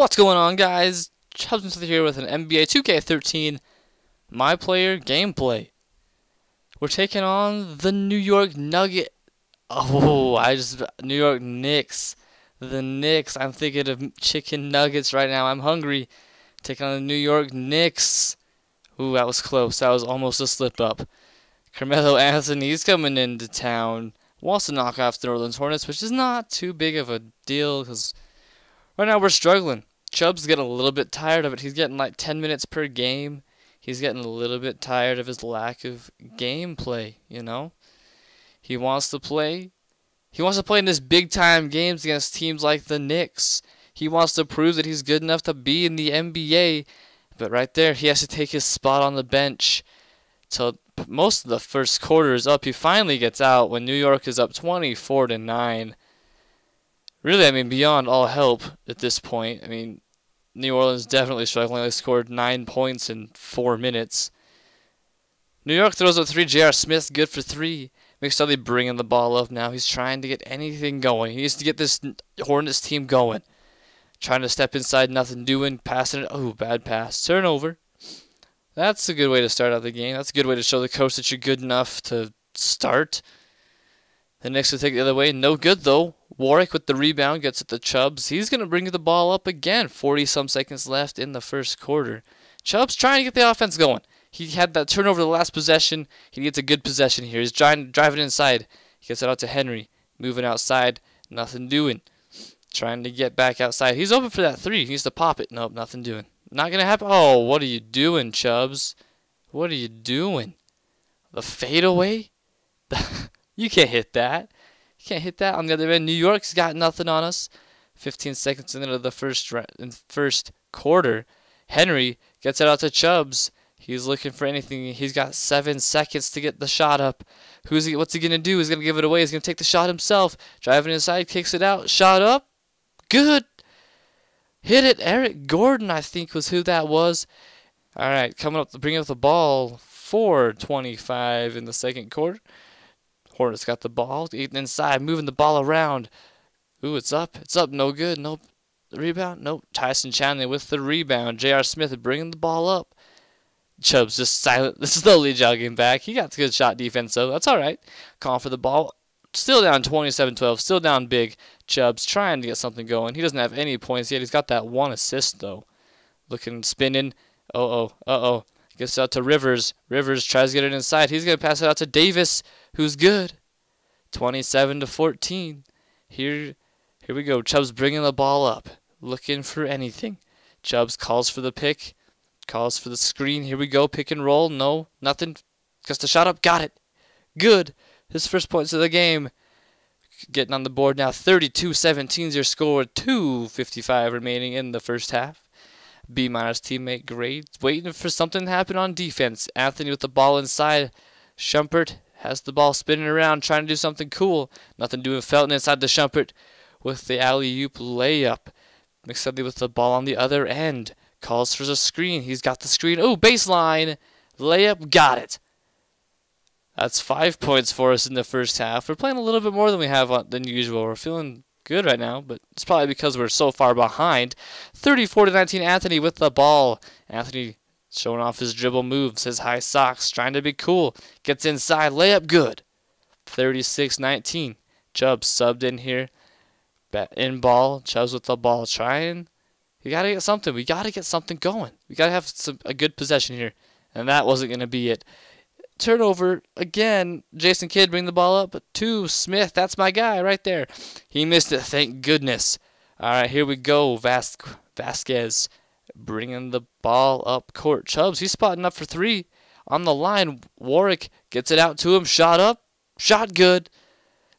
What's going on, guys? Chubbs here with an NBA 2K13 My Player gameplay. We're taking on the New York Nugget. Oh, I just New York Knicks. The Knicks. I'm thinking of chicken nuggets right now. I'm hungry. Taking on the New York Knicks. Ooh, that was close. That was almost a slip up. Carmelo Anthony's coming into town. Wants to knock off the New Orleans Hornets, which is not too big of a deal because right now we're struggling. Chubb's getting a little bit tired of it. He's getting like 10 minutes per game. He's getting a little bit tired of his lack of gameplay, you know? He wants to play. He wants to play in this big time games against teams like the Knicks. He wants to prove that he's good enough to be in the NBA. But right there, he has to take his spot on the bench till most of the first quarter is up. He finally gets out when New York is up 24 to 9 really, I mean, beyond all help at this point. I mean, New Orleans definitely struggling. They scored nine points in four minutes. New York throws up three. J.R. Smith, good for three. McStudly bringing the ball up now. He's trying to get anything going. He needs to get this Hornets team going. Trying to step inside, nothing doing. Passing it. Oh, bad pass. Turnover. That's a good way to start out the game. That's a good way to show the coach that you're good enough to start. The Knicks will take the other way. No good, though. Warrick with the rebound gets at the Chubbs. He's going to bring the ball up again. 40 some seconds left in the first quarter. Chubbs trying to get the offense going. He had that turnover the last possession. He gets a good possession here. He's trying driving inside. He gets it out to Henry. Moving outside. Nothing doing. Trying to get back outside. He's open for that three. He needs to pop it. Nope, nothing doing. Not going to happen. Oh, what are you doing, Chubbs? What are you doing? The fadeaway? you can't hit that. Can't hit that. On the other end, New York's got nothing on us. 15 seconds into the first in first quarter, Henry gets it out to Chubbs. He's looking for anything. He's got seven seconds to get the shot up. Who's he? What's he gonna do? He's gonna give it away. He's gonna take the shot himself. Driving inside, kicks it out. Shot up. Good. Hit it. Eric Gordon, I think, was who that was. All right, coming up to bring up the ball. 4:25 in the second quarter. Hornets got the ball, eating inside, moving the ball around. Ooh, it's up. It's up. No good. Nope. Rebound. Nope. Tyson Chandler with the rebound. J.R. Smith bringing the ball up. Chubb's just silent, slowly jogging back. He got good shot defense, though. That's all right. Calling for the ball. Still down 27-12. Still down big. Chubb's trying to get something going. He doesn't have any points yet. He's got that one assist, though. Looking, spinning. Uh-oh. Uh-oh. Gets out to Rivers. Rivers tries to get it inside. He's going to pass it out to Davis, who's good. 27 to 14. Here here we go. Chubbs bringing the ball up, looking for anything. Chubbs calls for the pick, calls for the screen. Here we go. Pick and roll. No, nothing. Just a shot up. Got it. Good. His first points of the game. Getting on the board now. 32-17 is your score. 2.55 remaining in the first half. B minus teammate grade. Waiting for something to happen on defense. Anthony with the ball inside. Shumpert has the ball spinning around, trying to do something cool. Nothing doing. Felton inside the Shumpert with the alley oop layup. McStudly with the ball on the other end. Calls for the screen. He's got the screen. Oh, baseline. Layup. Got it. That's five points for us in the first half. We're playing a little bit more than we have than usual. We're feeling good right now, but it's probably because we're so far behind. 34 to 19, Anthony with the ball. Anthony showing off his dribble moves, his high socks, trying to be cool. Gets inside, layup good. 36-19. Chubb subbed in here. In ball, Chubbs with the ball, trying. You gotta get something. We gotta get something going. We gotta have some, a good possession here, and that wasn't gonna be it turnover again. Jason Kidd bring the ball up to Smith. That's my guy right there. He missed it. Thank goodness. All right, here we go. Vas- Vasquez bringing the ball up court. Chubbs, he's spotting up for three on the line. Warrick gets it out to him. Shot up. Shot good.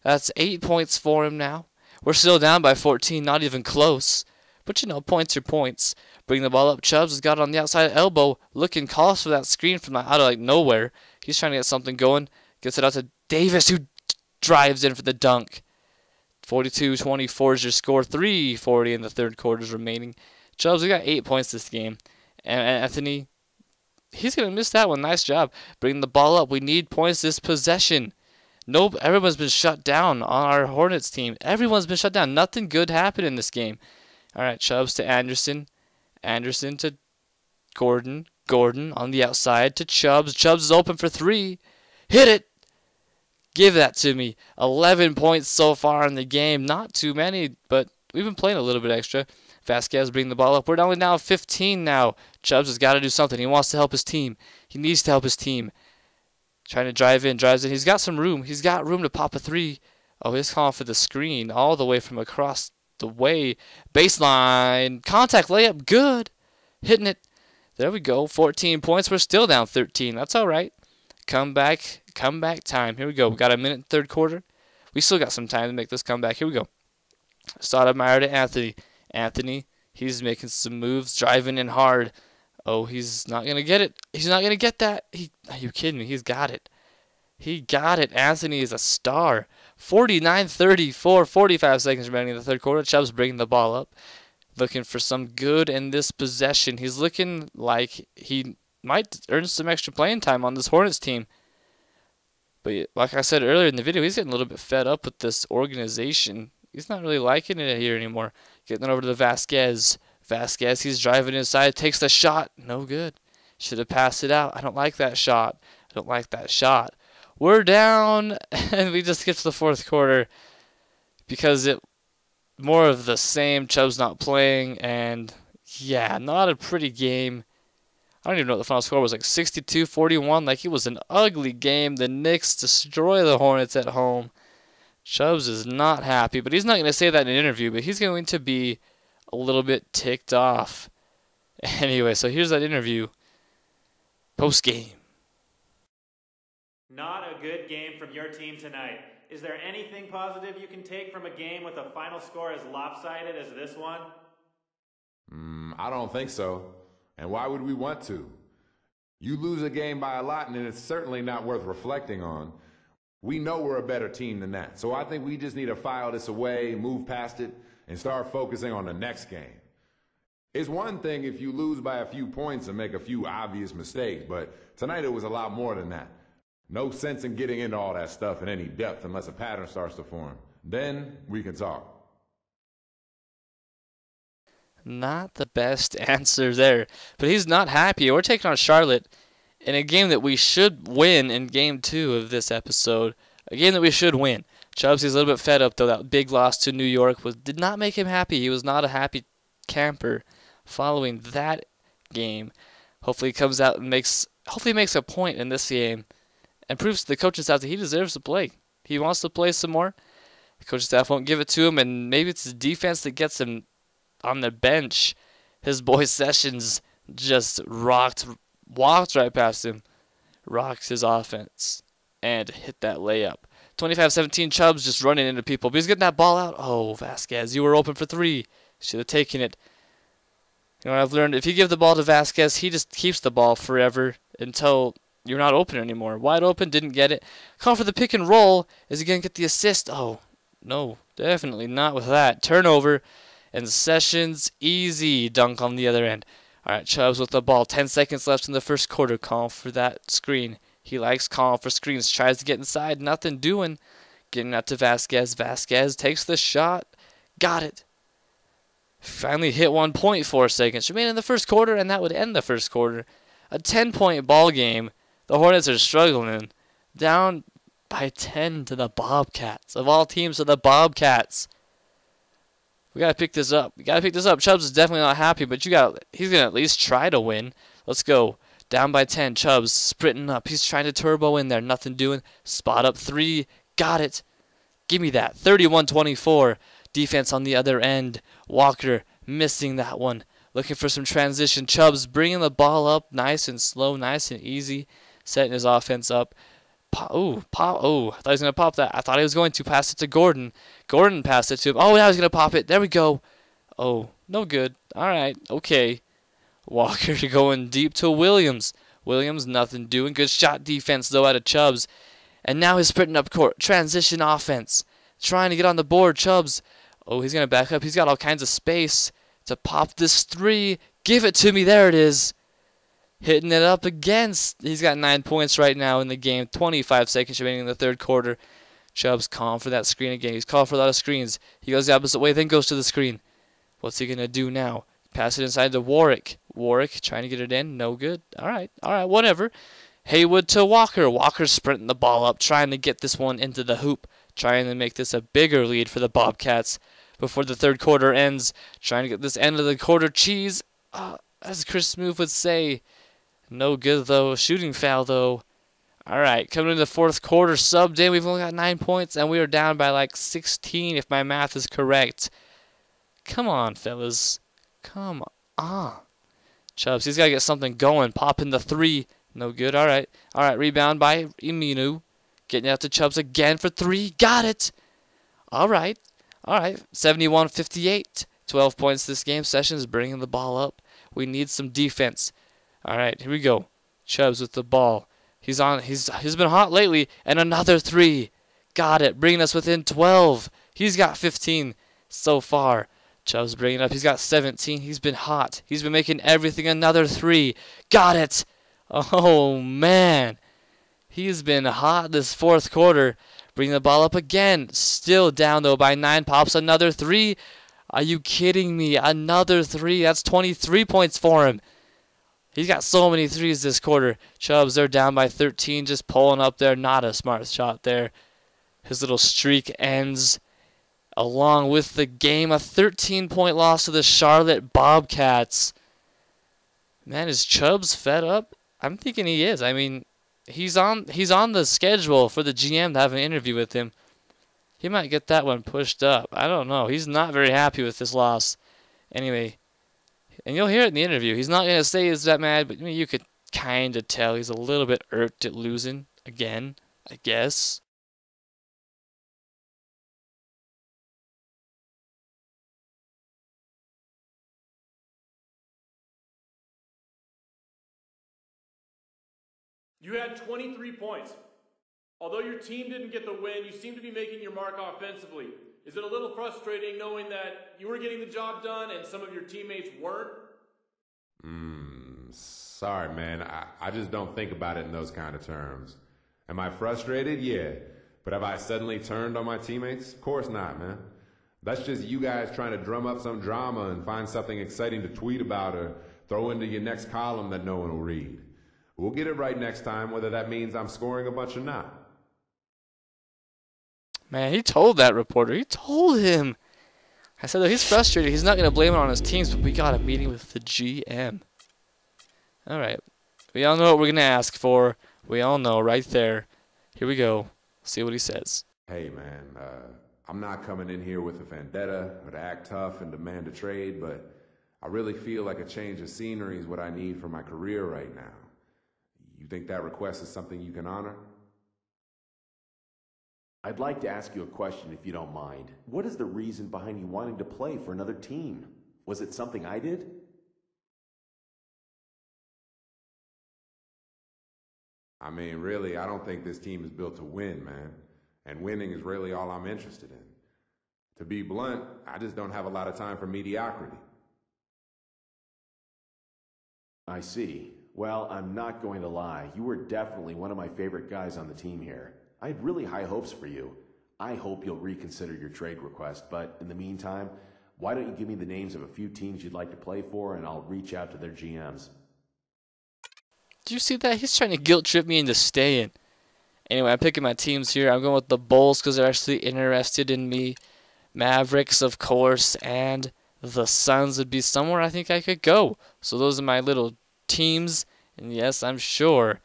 That's eight points for him now. We're still down by 14, not even close. But you know, points are points. Bring the ball up. Chubbs has got it on the outside elbow. Looking calls for that screen from out of like nowhere. He's trying to get something going. Gets it out to Davis, who drives in for the dunk. 42-24 is your score. 3:40 in the third quarter is remaining. Chubbs, we got eight points this game. And Anthony, he's gonna miss that one. Nice job bringing the ball up. We need points this possession. Nope, everyone's been shut down on our Hornets team. Everyone's been shut down. Nothing good happened in this game. All right, Chubbs to Anderson. Anderson to Gordon. Gordon on the outside to Chubbs. Chubbs is open for three. Hit it. Give that to me. 11 points so far in the game. Not too many, but we've been playing a little bit extra. Vasquez bringing the ball up. We're only now 15 now. Chubbs has got to do something. He wants to help his team. He needs to help his team. Trying to drive in, drives in. He's got some room. He's got room to pop a three. Oh, he's calling for the screen all the way from across the way. Baseline. Contact layup. Good. Hitting it. There we go. 14 points. We're still down 13. That's all right. Come back. Comeback time. Here we go. We got a minute third quarter. We still got some time to make this comeback. Here we go. Stoudemire to Anthony. Anthony, he's making some moves, driving in hard. Oh, he's not gonna get it. He's not gonna get that. He, are you kidding me? He's got it. He got it. Anthony is a star. 49-34, 45 seconds remaining in the third quarter. Chubb's bringing the ball up, looking for some good in this possession. He's looking like he might earn some extra playing time on this Hornets team. But like I said earlier in the video, he's getting a little bit fed up with this organization. He's not really liking it here anymore. Getting it over to the Vasquez. Vasquez, he's driving inside, takes the shot. No good. Should have passed it out. I don't like that shot. I don't like that shot. We're down, and we just get to the fourth quarter because it more of the same. Chubb's not playing, and yeah, not a pretty game. I don't even know what the final score was like 62 41. Like it was an ugly game. The Knicks destroy the Hornets at home. Chubbs is not happy, but he's not going to say that in an interview, but he's going to be a little bit ticked off. Anyway, so here's that interview post game. Not good game from your team tonight. Is there anything positive you can take from a game with a final score as lopsided as this one? Mm, I don't think so. And why would we want to? You lose a game by a lot, and it's certainly not worth reflecting on. We know we're a better team than that. So I think we just need to file this away, move past it, and start focusing on the next game. It's one thing if you lose by a few points and make a few obvious mistakes, but tonight it was a lot more than that. No sense in getting into all that stuff in any depth unless a pattern starts to form. Then we can talk. Not the best answer there. But he's not happy. We're taking on Charlotte in a game that we should win in game two of this episode. A game that we should win. Chubbs is a little bit fed up though. That big loss to New York was did not make him happy. He was not a happy camper following that game. Hopefully he comes out and makes hopefully makes a point in this game and proves to the coaching staff that he deserves to play. He wants to play some more. The coaching staff won't give it to him and maybe it's the defense that gets him on the bench. His boy Sessions just rocked walked right past him, rocks his offense, and hit that layup. 25-17 Chubbs just running into people. But he's getting that ball out. Oh, Vasquez, you were open for three. Should have taken it. You know I've learned? If you give the ball to Vasquez, he just keeps the ball forever until you're not open anymore. Wide open, didn't get it. Call for the pick and roll. Is he going to get the assist? Oh, no, definitely not with that. Turnover. And Sessions, easy dunk on the other end. All right, Chubbs with the ball. 10 seconds left in the first quarter. Call for that screen. He likes calling for screens. Tries to get inside. Nothing doing. Getting out to Vasquez. Vasquez takes the shot. Got it. Finally hit one point four seconds remain in the first quarter, and that would end the first quarter. A 10 point ball game. The Hornets are struggling. Down by 10 to the Bobcats. Of all teams, to the Bobcats. We gotta pick this up. We gotta pick this up. Chubbs is definitely not happy, but you got he's gonna at least try to win. Let's go. Down by 10. Chubbs sprinting up. He's trying to turbo in there. Nothing doing. Spot up three. Got it. Give me that. 31 24. Defense on the other end. Walker missing that one. Looking for some transition. Chubbs bringing the ball up nice and slow, nice and easy. Setting his offense up. Ooh, pop, oh, I thought he was going to pop that. I thought he was going to pass it to Gordon. Gordon passed it to him. Oh, now he's going to pop it. There we go. Oh, no good. All right, okay. Walker going deep to Williams. Williams, nothing doing. Good shot defense, though, out of Chubbs. And now he's sprinting up court. Transition offense. Trying to get on the board. Chubbs. Oh, he's going to back up. He's got all kinds of space to pop this three. Give it to me. There it is hitting it up against. He's got nine points right now in the game. 25 seconds remaining in the third quarter. Chubb's calling for that screen again. He's calling for a lot of screens. He goes the opposite way, then goes to the screen. What's he gonna do now? Pass it inside to Warrick. Warrick trying to get it in. No good. All right. All right. Whatever. Haywood to Walker. Walker sprinting the ball up, trying to get this one into the hoop, trying to make this a bigger lead for the Bobcats before the third quarter ends. Trying to get this end of the quarter cheese, uh, as Chris Smoove would say. No good though. Shooting foul though. All right, coming into the fourth quarter, sub day. We've only got nine points, and we are down by like 16 if my math is correct. Come on, fellas. Come on. Chubbs, he's got to get something going. Popping the three. No good. All right. All right. Rebound by Aminu. Getting it out to Chubbs again for three. Got it. All right. All right. 71 58. 12 points this game. Sessions bringing the ball up. We need some defense. All right. Here we go. Chubbs with the ball. He's on. He's he's been hot lately. And another three. Got it. Bringing us within 12. He's got 15 so far. Chubbs bringing up. He's got 17. He's been hot. He's been making everything another three. Got it. Oh, man. He's been hot this fourth quarter. Bringing the ball up again. Still down, though, by nine. Pops another three. Are you kidding me? Another three. That's 23 points for him. He's got so many threes this quarter. Chubbs, they're down by 13. Just pulling up there. Not a smart shot there. His little streak ends along with the game. A 13 point loss to the Charlotte Bobcats. Man, is Chubbs fed up? I'm thinking he is. I mean, he's on he's on the schedule for the GM to have an interview with him. He might get that one pushed up. I don't know. He's not very happy with this loss. Anyway, and you'll hear it in the interview. He's not gonna say he's that mad, but I mean, you could kind of tell he's a little bit irked at losing again. I guess. You had 23 points. Although your team didn't get the win, you seem to be making your mark offensively. Is it a little frustrating knowing that you were getting the job done and some of your teammates weren't? Hmm, sorry, man. I, I just don't think about it in those kind of terms. Am I frustrated? Yeah. But have I suddenly turned on my teammates? Of course not, man. That's just you guys trying to drum up some drama and find something exciting to tweet about or throw into your next column that no one will read. We'll get it right next time, whether that means I'm scoring a bunch or not. Man, he told that reporter. He told him. I said he's frustrated. He's not going to blame it on his teams, but we got a meeting with the GM. All right. We all know what we're going to ask for. We all know right there. Here we go. See what he says. Hey, man. Uh, I'm not coming in here with a vendetta or to act tough and demand a trade, but I really feel like a change of scenery is what I need for my career right now. You think that request is something you can honor? I'd like to ask you a question if you don't mind. What is the reason behind you wanting to play for another team? Was it something I did? I mean, really, I don't think this team is built to win, man. And winning is really all I'm interested in. To be blunt, I just don't have a lot of time for mediocrity. I see. Well, I'm not going to lie. You were definitely one of my favorite guys on the team here. I had really high hopes for you. I hope you'll reconsider your trade request, but in the meantime, why don't you give me the names of a few teams you'd like to play for and I'll reach out to their GMs. Do you see that? He's trying to guilt trip me into staying. Anyway, I'm picking my teams here. I'm going with the Bulls because they're actually interested in me. Mavericks, of course, and the Suns would be somewhere I think I could go. So those are my little teams. And yes, I'm sure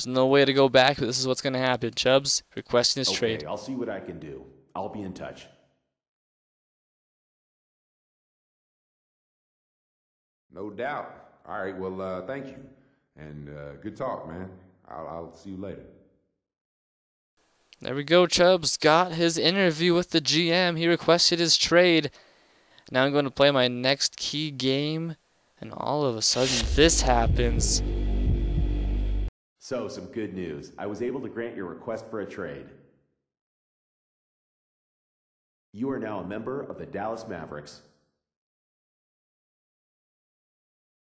there's no way to go back, but this is what's going to happen. Chubbs requesting his okay, trade. I'll see what I can do. I'll be in touch. No doubt. All right, well, uh, thank you. And uh, good talk, man. I'll, I'll see you later. There we go. Chubbs got his interview with the GM. He requested his trade. Now I'm going to play my next key game, and all of a sudden this happens. So, some good news. I was able to grant your request for a trade. You are now a member of the Dallas Mavericks.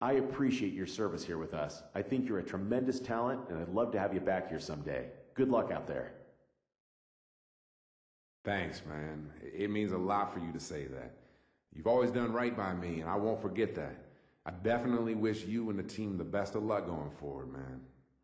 I appreciate your service here with us. I think you're a tremendous talent, and I'd love to have you back here someday. Good luck out there. Thanks, man. It means a lot for you to say that. You've always done right by me, and I won't forget that. I definitely wish you and the team the best of luck going forward, man.